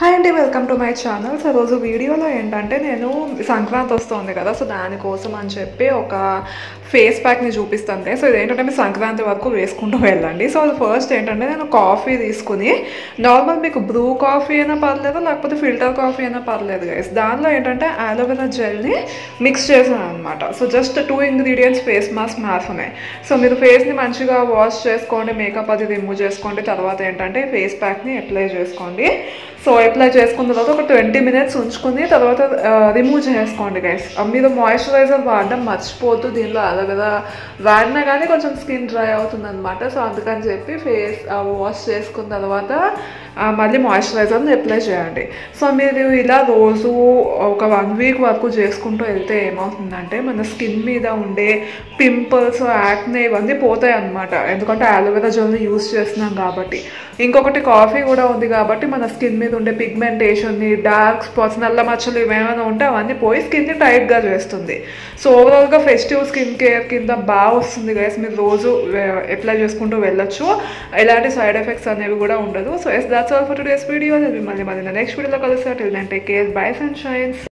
Hi అండి welcome to my channel so రోజు వీడియోలో ఏంటంటే నేను సంక్రాంతి వస్తుంది కదా సో దానికోసం అని చెప్పి ఒక ఫేస్ ప్యాక్ని చూపిస్తాను సో ఇదేంటంటే మీరు సంక్రాంతి వరకు వేసుకుంటూ వెళ్ళండి. సో ఫస్ట్ ఏంటంటే నేను కాఫీ తీసుకుని నార్మల్ మీకు బ్రూ కాఫీ అయినా పర్లేదు లేకపోతే ఫిల్టర్ కాఫీ అయినా పర్లేదు గైస్ దానిలో ఏంటంటే ఆలోవెరా జెల్ని మిక్స్ చేశాను అనమాట so just two ingredients face mask మాత్రమే. సో మీరు ఫేస్ని మంచిగా వాష్ చేసుకోండి మేకప్ అది రిమూవ్ చేసుకోండి. తర్వాత ఏంటంటే ఫేస్ ప్యాక్ని అప్లై చేసుకోండి. సో అప్లై చేసుకున్న తర్వాత ఒక ట్వంటీ మినిట్స్ ఉంచుకుని తర్వాత రిమూవ్ చేసుకోండి గైస్ మీరు మాయిశ్చరైజర్ వాడడం మర్చిపోతూ దీనిలో అలగదా వాడినా కానీ కొంచెం స్కిన్ డ్రై అవుతుంది అనమాట సో అందుకని చెప్పి ఫేస్ వాష్ చేసుకున్న తర్వాత మళ్ళీ మాయిశ్చరైజర్ని అప్లై చేయండి. సో మీరు ఇలా రోజు ఒక వన్ వీక్ వరకు చేసుకుంటూ వెళ్తే ఏమవుతుందంటే మన స్కిన్ మీద ఉండే పింపుల్స్ యాక్నే ఇవన్నీ పోతాయి అనమాట ఎందుకంటే అలోవెరా జెల్ని యూస్ చేస్తున్నాం కాబట్టి. ఇంకొకటి కాఫీ కూడా ఉంది కాబట్టి మన స్కిన్ మీద ఉండే పిగ్మెంటేషన్ని డార్క్ స్పాట్స్ నల్ల మచ్చలు ఏమైనా ఉంటే అవన్నీ పోయి స్కిన్ని టైట్గా చేస్తుంది. సో ఓవరాల్గా ఫెస్టివ్ స్కిన్ కేర్ కింద బాగా వస్తుంది గైస్ మీరు రోజు అప్లై చేసుకుంటూ వెళ్ళొచ్చు. ఎలాంటి సైడ్ ఎఫెక్ట్స్ అనేవి కూడా ఉండదు. So yes that's all for today's video మళ్ళీ మళ్ళీ నెక్స్ట్ వీడియోలో కలుస్తారు till then take care bye sunshines